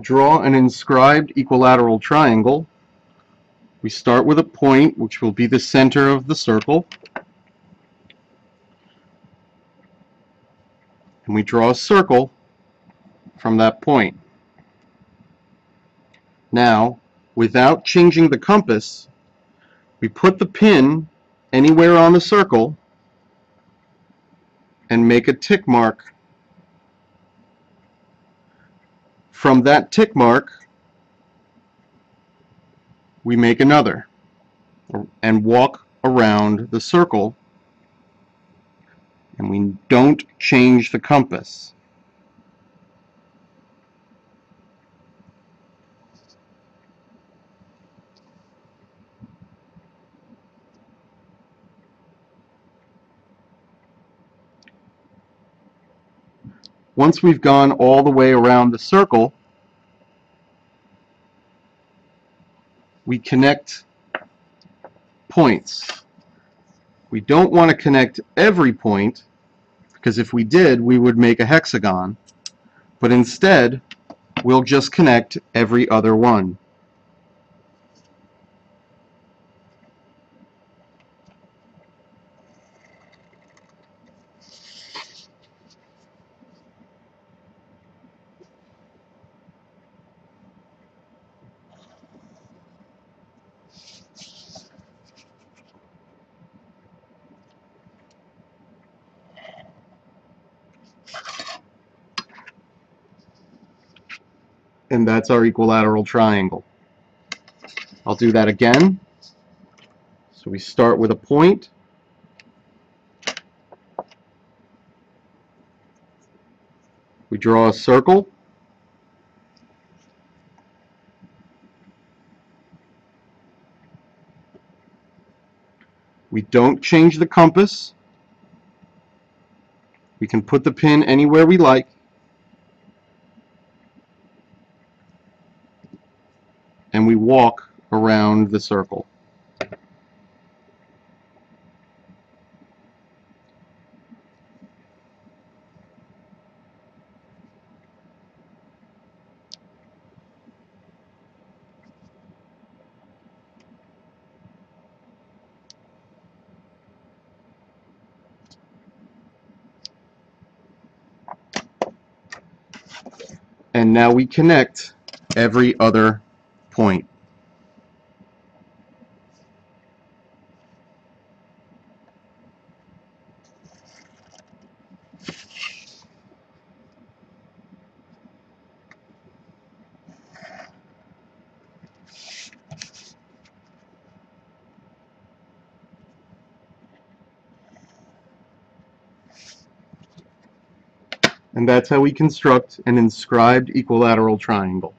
Draw an inscribed equilateral triangle, we start with a point which will be the center of the circle. And we draw a circle from that point. Now, without changing the compass, we put the pin anywhere on the circle and make a tick mark. From that tick mark, we make another and walk around the circle and we don't change the compass. Once we've gone all the way around the circle, we connect points. We don't want to connect every point because if we did we would make a hexagon but instead we'll just connect every other one. And that's our equilateral triangle. I'll do that again. So we start with a point. We draw a circle. We don't change the compass. We can put the pin anywhere we like. And we walk around the circle. And now we connect every other point. And that's how we construct an inscribed equilateral triangle.